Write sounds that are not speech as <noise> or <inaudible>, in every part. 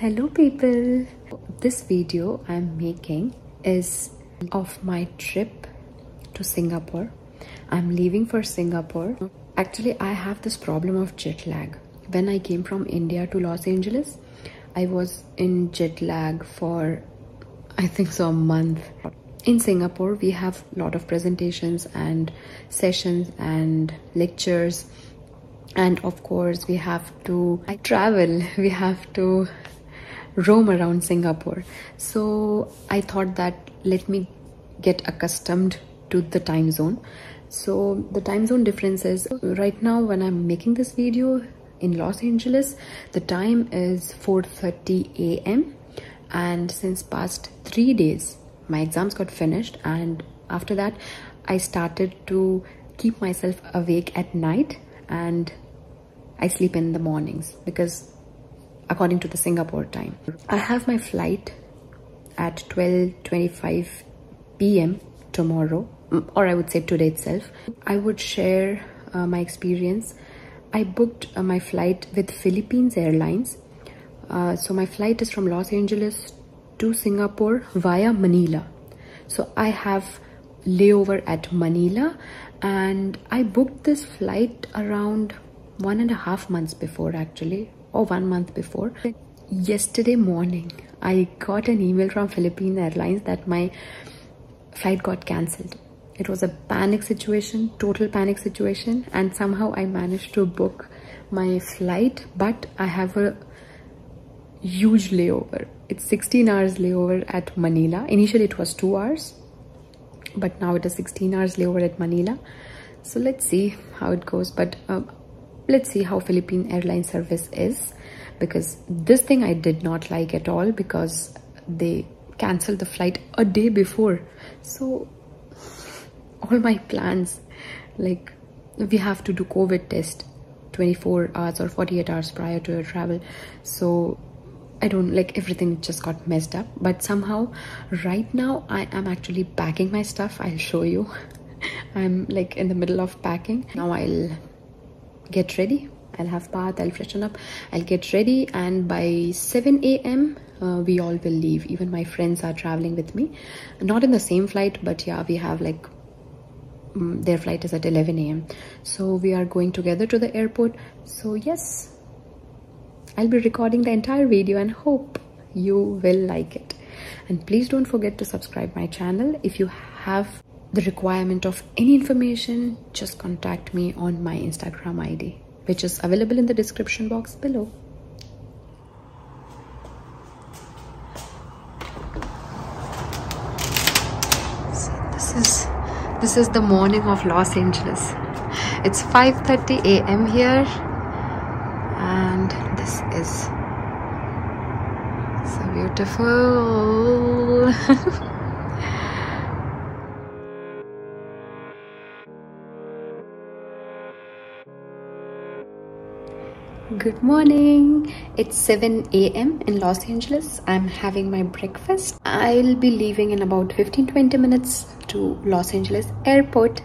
Hello people! This video I'm making is of my trip to Singapore. I'm leaving for Singapore. Actually, I have this problem of jet lag. When I came from India to Los Angeles, I was in jet lag for I think so a month. In Singapore, we have a lot of presentations and sessions and lectures and of course we have to travel <laughs> we have to roam around singapore. So i thought that let me get accustomed to the time zone. So the time zone difference is right now when i'm making this video in los angeles the time is 4:30 a.m and since past three days my exams got finished and after that i started to keep myself awake at night and I sleep in the mornings because according to the Singapore time. I have my flight at 12.25 p.m. tomorrow mm, or I would say today itself. I would share uh, my experience. I booked uh, my flight with Philippines Airlines. Uh, so my flight is from Los Angeles to Singapore via Manila. So I have layover at Manila and I booked this flight around one and a half months before actually or one month before. Yesterday morning i got an email from philippine airlines that my flight got cancelled. It was a panic situation total panic situation and somehow i managed to book my flight but i have a huge layover. It's 16 hours layover at manila. Initially it was two hours but now it is 16 hours layover at manila. So let's see how it goes. But um, let's see how philippine airline service is because this thing i did not like at all because they canceled the flight a day before. So all my plans like we have to do covid test 24 hours or 48 hours prior to your travel. So i don't like everything just got messed up. But somehow right now i am actually packing my stuff. I'll show you. <laughs> I'm like in the middle of packing. Now i'll get ready I'll have bath, I'll freshen up, I'll get ready, and by 7 a.m., uh, we all will leave. Even my friends are traveling with me. Not in the same flight, but yeah, we have like um, their flight is at 11 a.m. So we are going together to the airport. So, yes, I'll be recording the entire video and hope you will like it. And please don't forget to subscribe my channel if you have the requirement of any information, just contact me on my Instagram ID, which is available in the description box below. This is this is the morning of Los Angeles. It's 5:30 a.m. here, and this is so beautiful. <laughs> Good morning. It's 7 a.m. in Los Angeles. I'm having my breakfast. I'll be leaving in about 15 20 minutes to Los Angeles airport.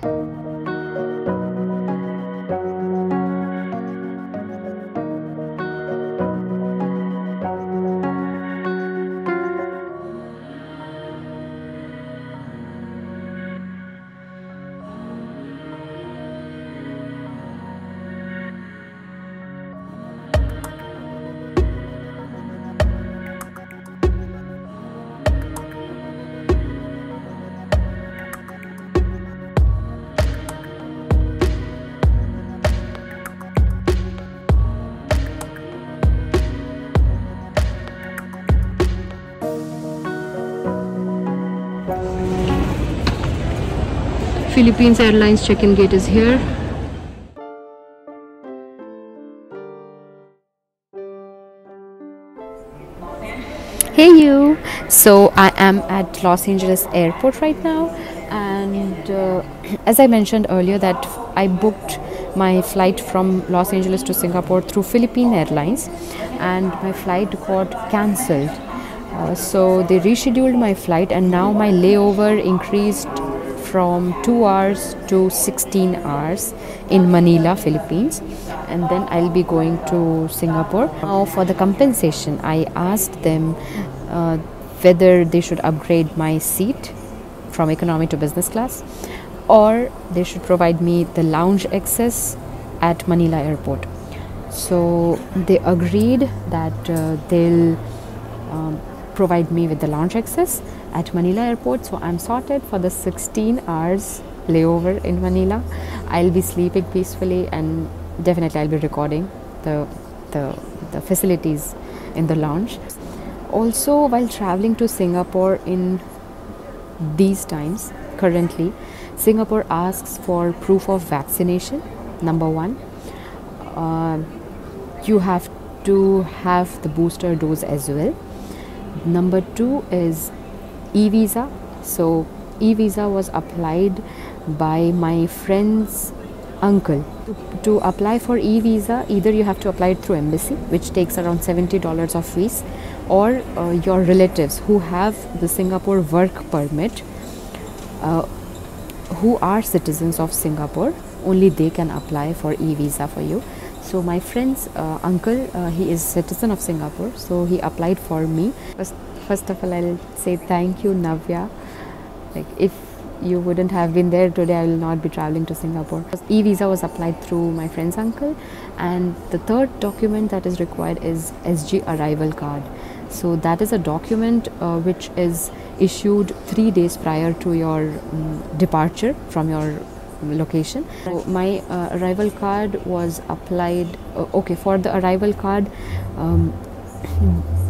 Philippines Airlines check-in gate is here. Hey you! So I am at Los Angeles airport right now and uh, as I mentioned earlier that I booked my flight from Los Angeles to Singapore through Philippine Airlines and my flight got cancelled. Uh, so they rescheduled my flight and now my layover increased from 2 hours to 16 hours in Manila, Philippines, and then I'll be going to Singapore. Now, for the compensation, I asked them uh, whether they should upgrade my seat from economy to business class or they should provide me the lounge access at Manila airport. So they agreed that uh, they'll um, provide me with the lounge access at Manila airport. So I'm sorted for the 16 hours layover in Manila. I'll be sleeping peacefully and definitely I'll be recording the the, the facilities in the lounge. Also, while traveling to Singapore in these times, currently, Singapore asks for proof of vaccination. Number one, uh, you have to have the booster dose as well. Number two is e visa. So, e visa was applied by my friend's uncle. To, apply for e visa, either you have to apply it through embassy, which takes around $70 of fees, or uh, your relatives who have the Singapore work permit. Uh, who are citizens of Singapore, only they can apply for e visa for you. So my friend's uh, uncle, uh, he is citizen of Singapore, so he applied for me. First, of all, I'll say thank you, Navya. Like if you wouldn't have been there today, I will not be traveling to Singapore. E visa was applied through my friend's uncle, and the third document that is required is SG arrival card. So that is a document uh, which is issued three days prior to your um, departure from your location. So my uh, arrival card was applied. Uh, okay, for the arrival card, um,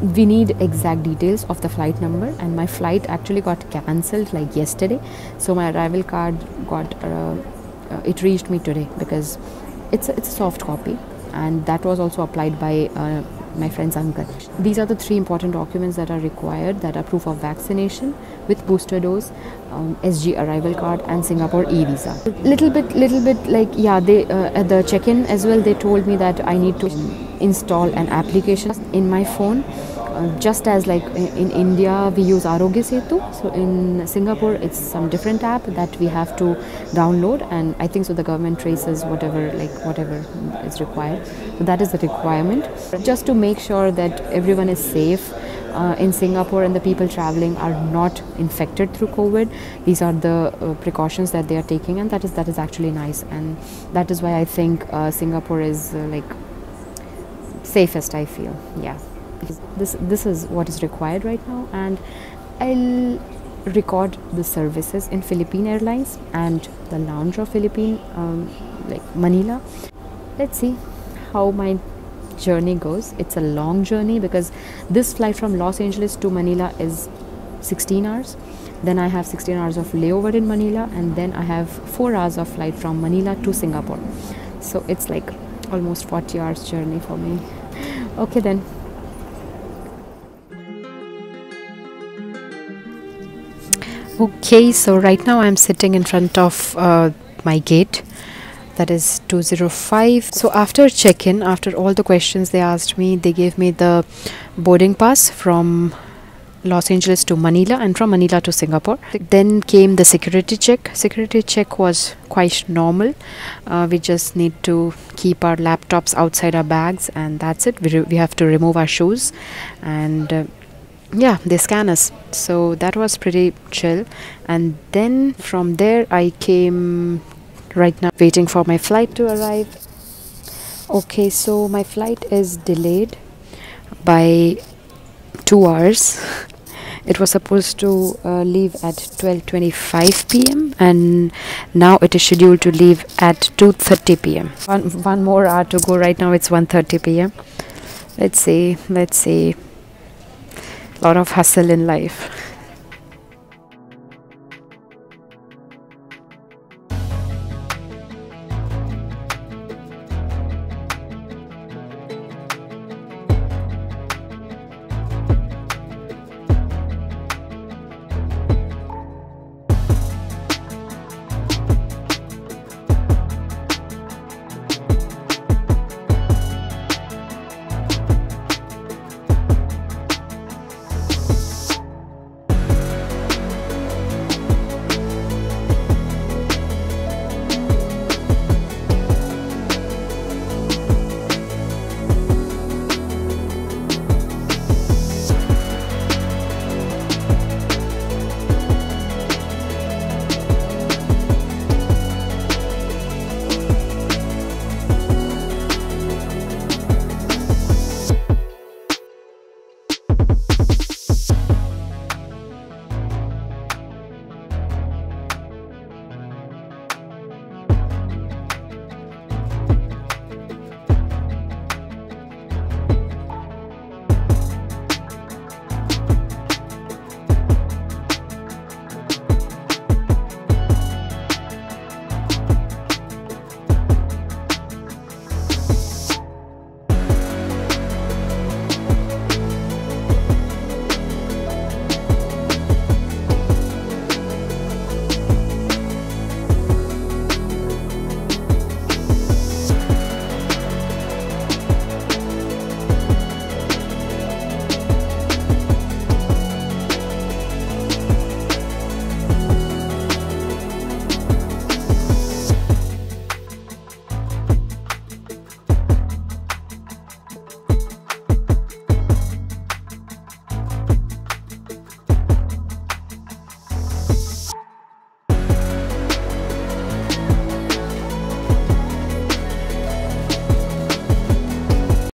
we need exact details of the flight number, and my flight actually got cancelled like yesterday. So my arrival card got uh, uh it reached me today because it's a, it's a soft copy, and that was also applied by uh, my friend's uncle. These are the three important documents that are required that are proof of vaccination with booster dose, um, SG arrival card, and Singapore e visa. Little bit, little bit like yeah, they uh, at the check-in as well. They told me that I need to install an application in my phone uh, just as like in India we use Aarogya Setu, so in Singapore it's some different app that we have to download, and I think so the government traces whatever like whatever is required. So that is the requirement, just to make sure that everyone is safe. Uh, in Singapore and the people traveling are not infected through COVID. These are the uh, precautions that they are taking, and that is that is actually nice, and that is why I think uh, Singapore is uh, like safest. I feel, yeah. Because this this is what is required right now and i'll record the services in philippine airlines and the lounge of philippine um, like manila. Let's see how my journey goes. It's a long journey because this flight from los angeles to manila is 16 hours. Then i have 16 hours of layover in manila and then i have 4 hours of flight from manila to singapore. So it's like almost 40 hours journey for me okay then. Okay so right now i'm sitting in front of uh, my gate. That is 205 so after check-in after all the questions they asked me they gave me the boarding pass from Los Angeles to Manila and from Manila to Singapore. Then came the security check. Security check was quite normal. Uh, we just need to keep our laptops outside our bags and that's it. We, we have to remove our shoes and uh, yeah they scan us so that was pretty chill and then from there i came right now waiting for my flight to arrive okay so my flight is delayed by two hours <laughs> it was supposed to uh, leave at 12:25 p.m. and now it is scheduled to leave at 2:30 p.m. One one more hour to go. Right now it's 1:30 p.m. Let's see. Let's see lot of hustle in life